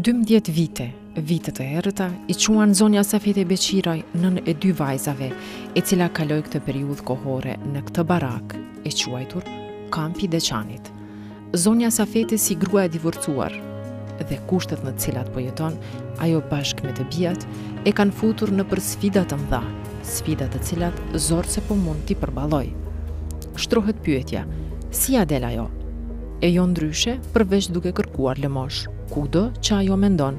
Dymbëdhjetë vite, vite të errëta, i quan zonja Safete Beqiraj nënë e dy vajzave, e cila kaloi këtë periudhë kohore në këtë barakë, e quajtur Kampi i Deçanit. Zonja Safete si grua e divorcuar dhe kushtet në të cilat po jeton, ajo bashkë me të bijat, e kanë futur nëpër sfida të mëdha, sfida të cilat zor se po mund t'i përballojë. Shtrohet pyetja, si ia del ajo? E jo ndryshe, përveç duke kërkuar lëmoshë, kudo që ajo mendon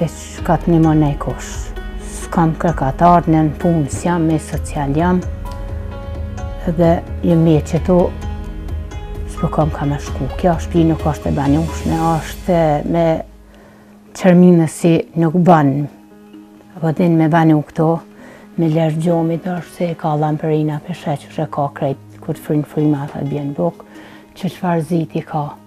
E s'ka t'nimon njeri kush, s'kam kërkan-o në punë, s'jam, me social jam, dhe jem qetu, s'po kam kah me shku. Kjo shpi nuk asht e banushme, asht me qërmime si nuk ban, a po din me banu këtu, me lerë, gjomit osht se ka lamarina përshesh e ka krejt, kur të fryn fryma, ta bjen bukë, që çfarë ziti ka.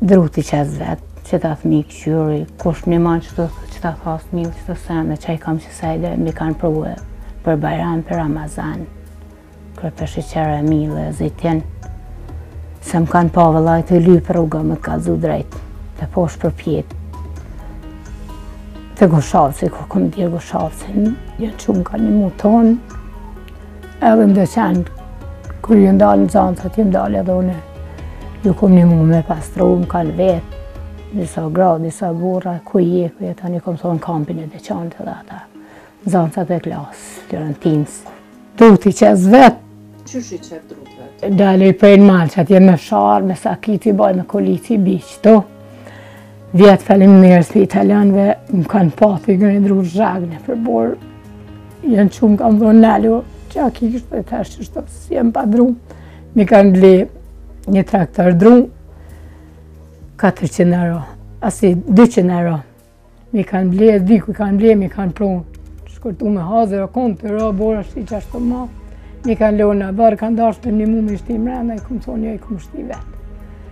Drutë i qes vet, qeta fmi kqyri, kush m'nimon qet, qeta thas mill, qeto sene qi i kam qesajde m'i kanë pru për Bajram, për Ramazan, krejt, sheqer e mill e zejtin, se më kanë pa vëlla tu lypë rrugave te kazu drejt, teposh për pjetë. Te Gushavci, kur kam dje Gushavci, jan shum ka nimu tonë, Edhe në Deçan, kur ju ndalen zanat, atje ndalna edhe une. Ju kom nimu me pastru, më kanë vetë, disa gra, disa burra, ku je, ku je, tan ju kom thonë kampin e Deçanit dhe ata. Zanë të dhe klasë, të rënë tinsë. Drutë i qes vet. Qysh i qet drutë? Dali prej në mal qatje me sharrë, me sakicë, baj me kolicë, bi qetu. Vjet faleminderit të italianëve, më kanë pati ngreh dru zhag nëpër borë. Jan çu m'kan thonë nalu, çka kish të tash të shtos, si jam pa dru. Mi kanë ble një traktor dru 400 euro, asi 200 euro. Mi kanë ble, di ku kanë ble, mi kanë pru shkurtu me hazër, o konë tu ra bora ashti qashtu tema. Mi kanë lon n'oborr kanë dashtë me m'nimu me shti mrena, i kom thonë, jo i shti vetë.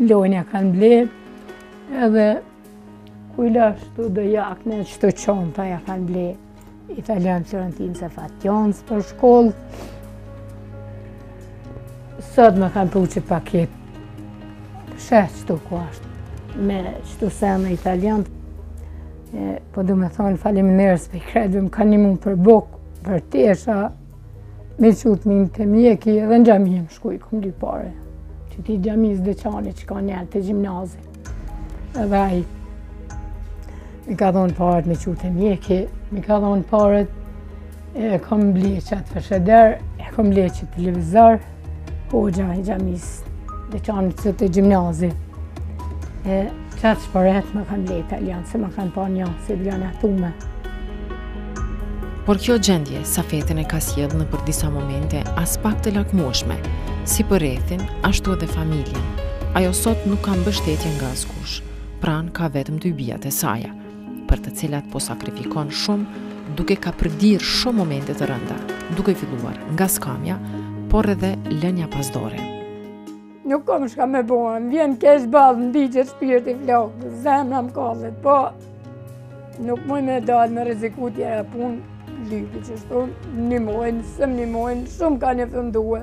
Lojna ja kanë ble, edhe kujlas tu do jakne, qetu çanta ja kanë ble italiant Florentinës e Fatjonës për shkollë. Sot më kanë pru qe paket. Sheh qetu ku ashtë. Me qeto sene italiant, po du me thonë faliminers, për krejt më kan nimu për bukë, për tesha, Me çu fminë te mjeki edhe në xhami jam shku i kom lypë pare. Qe te xhamisë Deçanit që ka njerë te gjimnazi. Edhe ai m'i ka dhonë paret me çu te mjeki. M'i ka dhonë paret e kom ble qat frizhider, e kom ble qat televizor. Hoxha i xhamisë Deçanit te gjimnazi, e qat shporet më kanë ble italian, se më kanë pa një, se dhe janë atume. Por kjo gjendje, Safeten e ka sjellë nëpër disa momente, aspak të lakmueshme, si për rrethin, ashtu edhe familjen, ajo sot nuk ka mbështetje nga askush, pranë ka vetëm dy bijat e saja. për të cilat po sakrifikon shumë, duke kapërdirë shumë momente të rënda, duke filluar nga skamja, por edhe lënia pas dore. Nuk kom çka me bo, më vjen keq valla, më digjet shpirti flakë, zemra më kallet, po nuk muj me dalë me rreziku tjera punë, lypi qështu, m'nihmojnë, s'm'nihmojnë, shumë kanë ofendue,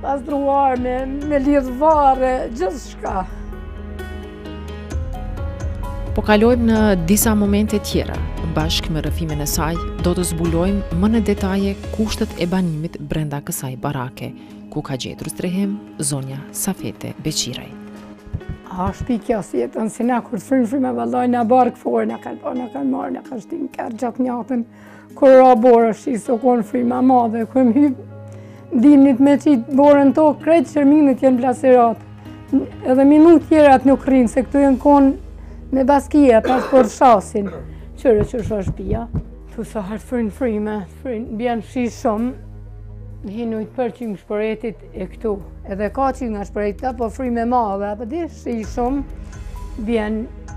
Pastruar me, me lidhë varrë, gjithçka. Po kalojmë në disa momente tjera, bashkë me rrëfimin e saj, do të zbulojmë më në detaje kushtet e banimit brenda kësaj barake, ku ka gjetur strehim zonja Safete Beqiraj. A shpi kja si jetën, si na kur sëmë shumë e vëlloj, na barë KFOR, na kanë po, na kanë marrë, na kanë shtinë kërë gjatë njatën, Kur ra borë është i sokon frima madhe, ku më hypë, dimnit me qitë borën n'tokë, krejt qeremit janë plasarit. Edhe minjt tjerat nuk rrinë, se këtu jenë konë me baskia, pas për shasin. Qërë që shë është pia. Ktu sa herë frin frimë, frin, bjen shi shumë, hin ujtë për qimë shporetit e këtu. Edhe ka qimë nga shporetit, apo frimë madhe, apo bi shi shumë, bjenë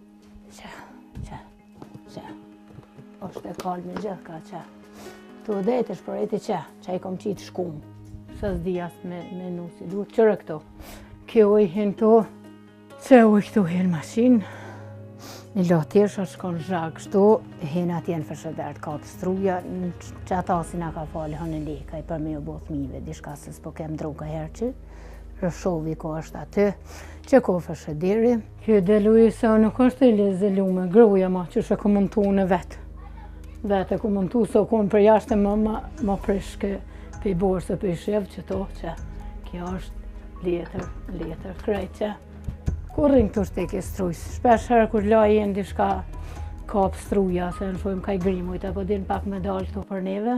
Qa, qa, qa. Osht e kalbme gjithçka qa. Tu dhe e te shporeti qa, qa i kom qitë shkumë. S'di as me, me nusi, duhet qërë këto. Kjo oj hinë to, se oj këto hinë mashinë. Në lotë tjerë shkon zhag kështu, hin atje në frizhidert ka të shtruja, që ata si na ka falë hënë në leka i për me jo botë mive, diçka se s'po kem droga herë që, rëshovi ko është aty, qeko frizhideri, Kjo de Luisa nuk është e izolume, gruja ma që shë ka mundu vetë. Vetë e ka mundu, se s'o konë për jashtë më, më, më prishke prej borës e prej shive që to që. Kjo është letër, letër, krejt. Kur rrinë te shteka e strujës, shpesh herë kur lagen diçka kap struja, se shumë ka i grimujt, apo din pak me dalë këtu për neve,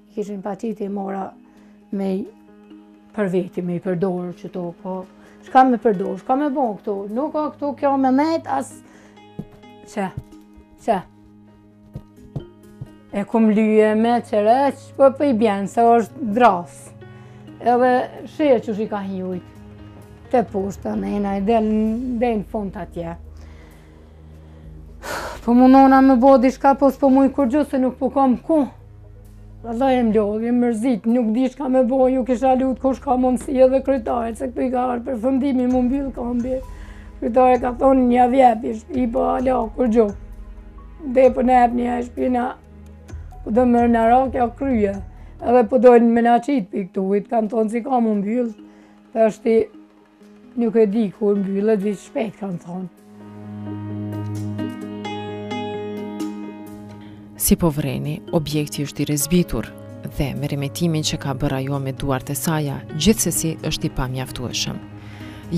Kishin paqit i mora me i për veti, me i përdorë qëto, po, shka me përdorë, shka me bo këtu, nuk ka këtu kjo me met, as, qe, qe, e kom lye me qereq, po prapë po i bjen, se është drasë, edhe shi, qysh i ka hi ujt, te pushtanina i del deri n'fund atje. Po mundona me bo diçka, po s'po mujë kurgjë, se nuk po kam ku. Valla e lodh, e mërzit, nuk di shka me bo, ju kisha lutë kush ka mundësi edhe kryetarit, se këtu i ka ardh përfundimi mu mbyllë kampi. Kryetari ka thonë një vjepi, shpi po hala kurgjë. Dhe po ne e bojmë shpinë, po do me na ra kjo n'krye, edhe po dojnë me na qitë prej këtu, i të kanë thonë si ka mu mbyllë, të është i Nuk e di kur mbyllet, veç shpejt kanë thonë. Si po vreni, objekti është i rrezbitur dhe meremetimin që ka bërë ajo me duart e saja, gjithsesi është i pamjaftueshëm.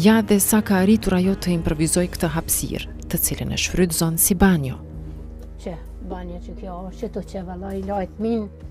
Ja dhe sa ka arritur ajo të improvizojë këtë hapsirë, të cilën e shfrytëzon si banjo. Qe, banjo qe kjo, qetu qe valla i laj tminë,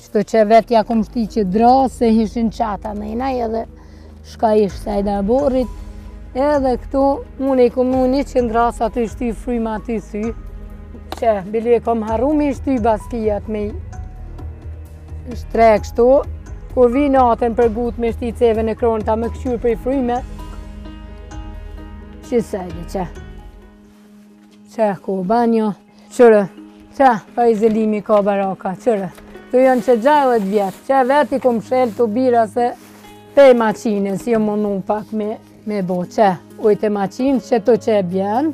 Qeto qe vetë ja kom shti që dra, se hishin qata me i naj edhe shka ishtë taj dhe borit. Edhe këtu, unë i kom në një që ndra sa të ishti frima të sy, që bili e kom harru me ishti baskijat me i shtre kështu. Kur vi në atën për gut me shti ceve në kronë ta me këshur për i frime, që sajdi që. Që ku banjo. Qërë, qa, pa izolim ka baraka, qërë. Këtu jam qe gjashtë vjet, qe vetë i kom çelë do bira se pej maqinës, jom munu pak me, me bo, që ujtë e maqinës, qetu që e bjen,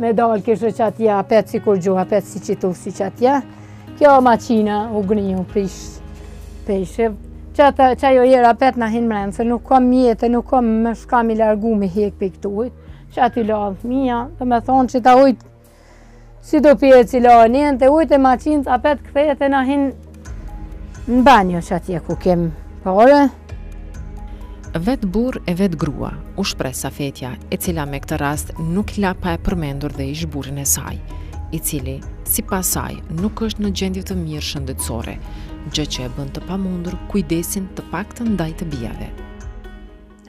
me dalë kishe qatje, apet s'i kurgjo, apet si qitu si qatje. Kjo maqina u gri, u prish, prish. Që atë që ajo jera apet na hin mrenë, se nuk kom mjetë, nuk kom me shka me i largu me hekë prej këtu ujtë. Që atë i lavë mija, të me thonë që ta ujtë, Si do prej cilës anë ujtë e maqinës apet kthehet e na hin në banjo qatje ku kem pare. Vetë burrë e vetë grua, u shpreh Safetja, e cila me këtë rast nuk la pa e përmendur dhe ish-burrin e saj, i cili, sipas saj, nuk është në gjendje të mirë shëndetësore, gjë që e bën të pamundur kujdesin të paktë ndaj të bijave.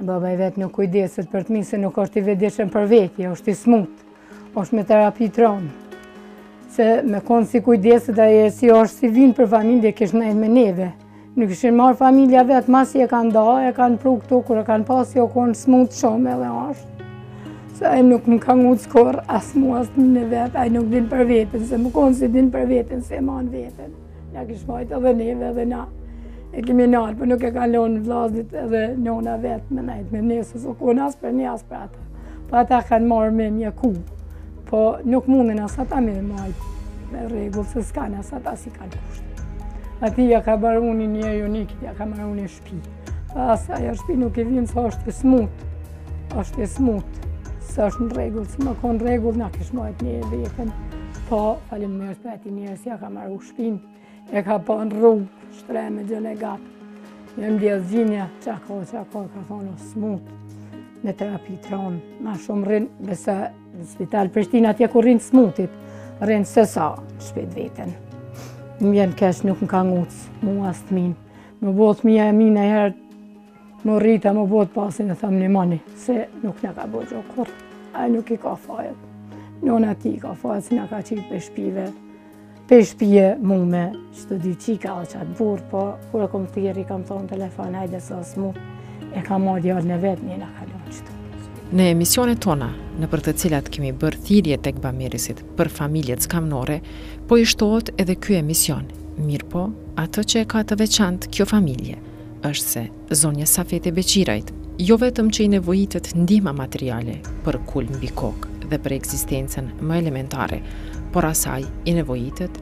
Baba i vet nuk kujdeset për tmi se nuk është i vetëdijshëm për veti, është i smutë. Oshtë me terapi tronë. Se me konë si kujdeset a e si oshtë si din për familje, kishë nejtë me neve. Nuk kishin marrë familja vet, masi e kanë da, e kanë pru këtu, kur e kanë pasë, o konë smutë shumë edhe oshtë. Se ai nuk më ka ngucë kurr, as mu as fmit e vet, ai nuk din për veten, se me konë si din për veten, se e man veten. Na kish majt edhe neve edhe na e kemi nal, po nuk e kanë lon vllaznit edhe nona vetë me nejt me ne, se s'ke aso për neve, as për ata. Po ata kanë marrë me mjeku, po nuk munden as ata me e majt, me rregull, se s'kanë as ata, s'i kanë kushte. Ati ja ka maru ni njeri, ja ka maru ni Shpi. As ajo shpi nuk i vyn, se është e smut. është e smut. S'është në rregull, se me kon n'rregull, na kish majt ne vetëm. Po, faleminderës prej ati njeri si ja ka maru shpin, e ka pa në rrugë, shtre me gjën e gatë. Një në djelëgjinja, që ako, që ako, ka thonë, është smut, me terapi tron. Ma shumë rrin, besa në spital Prishtinë, atje ku rrinë t'smutit, rrin sesa n'shpi t'veten. Më vjen keq, nuk më ka nguc mu as thminë. Më bo thmija e mi niherë, m'u rrit e m'u bo të pasin e thëmë një mani, se nuk në ka bo gjo kurr, ai nuk i ka fajet. Nona i ka fajet, si na ka qit pej shpive, pej shpije mu me, që të dy çika, qat burrë, po kur e kom thirr, i kam thon n'telefon, hajde se osht smut, e ka marrë djalin e vet, neve na ka lon qetu. Në emisionet tona, nëpër të cilat kemi bërë thirje tek bamirësit, Për familjet skamnore po i shtohet edhe ky emision, mirëpo atë që e ka të veçantë kjo familje është se zonja Safete Beqirajt jo vetëm që i nevojitet ndihma materiale për kulm mbi kokë dhe për ekzistencën më elementare, por asaj i nevojitet